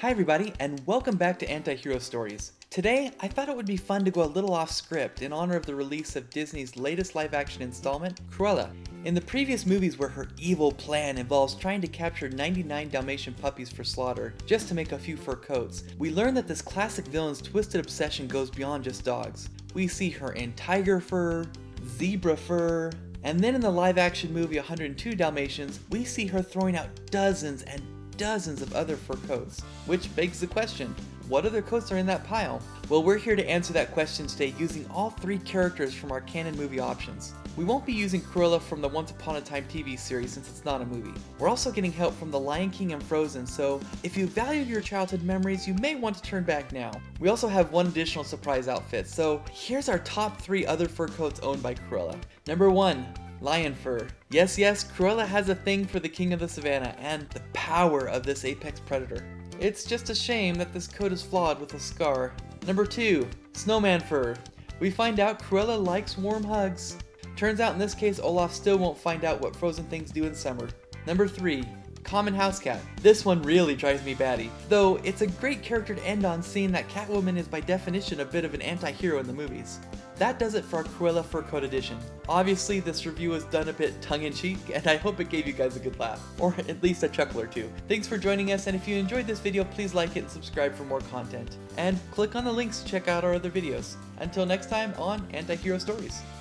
Hi everybody, and welcome back to Anti-Hero Stories. Today, I thought it would be fun to go a little off script in honor of the release of Disney's latest live-action installment, Cruella. In the previous movies where her evil plan involves trying to capture 99 Dalmatian puppies for slaughter just to make a few fur coats, we learn that this classic villain's twisted obsession goes beyond just dogs. We see her in tiger fur, zebra fur, and then in the live-action movie 102 Dalmatians, we see her throwing out dozens and dozens of other fur coats. Which begs the question, what other coats are in that pile? Well, we're here to answer that question today using all three characters from our canon movie options. We won't be using Cruella from the Once Upon a Time TV series since it's not a movie. We're also getting help from The Lion King and Frozen, so if you value your childhood memories, you may want to turn back now. We also have one additional surprise outfit, so here's our top three other fur coats owned by Cruella. Number one, lion fur. Yes, yes, Cruella has a thing for the king of the savannah and the power of this apex predator. It's just a shame that this coat is flawed with a scar. Number 2. Snowman Fur. We find out Cruella likes warm hugs. Turns out in this case Olaf still won't find out what frozen things do in summer. Number 3. Common House Cat. This one really drives me batty, though it's a great character to end on seeing that Catwoman is by definition a bit of an anti-hero in the movies. That does it for our Cruella Fur Coat edition. Obviously, this review was done a bit tongue-in-cheek, and I hope it gave you guys a good laugh, or at least a chuckle or two. Thanks for joining us, and if you enjoyed this video, please like it and subscribe for more content. And click on the links to check out our other videos. Until next time on Anti-Hero Stories.